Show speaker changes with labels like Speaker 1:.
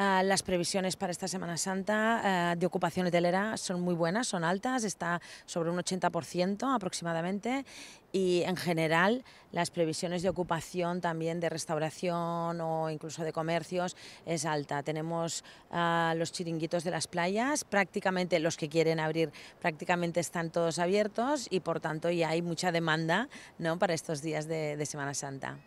Speaker 1: Ah, las previsiones para esta Semana Santa eh, de ocupación hotelera son muy buenas, son altas, está sobre un 80% aproximadamente y en general las previsiones de ocupación también de restauración o incluso de comercios es alta. Tenemos ah, los chiringuitos de las playas, prácticamente los que quieren abrir prácticamente están todos abiertos y por tanto ya hay mucha demanda ¿no? para estos días de, de Semana Santa.